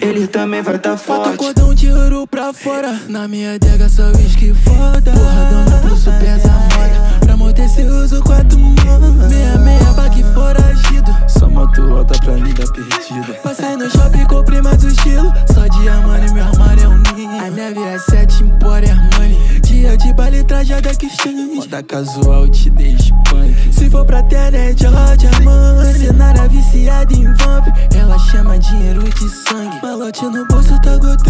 ele também vai tá forte. Bota cordão de ouro pra fora. Na minha adega só whisky foda. Porra, dona pro pesa moda. Pra amortecer uso quatro mano. Meia, meia, baque foragido. Só moto alta pra mim dar perdida. Passei no shopping, comprei mais o estilo. Só diamante, meu armário é um ninho. A minha vira sete, empora Armani. Dia de baile, trajada que estende. Moda casual, te deixa punk. Se for pra internet, ela diamante. Cenária viciada em vamp. Ela chama dinheiro de sangue. Malote no bolso tá gotejando.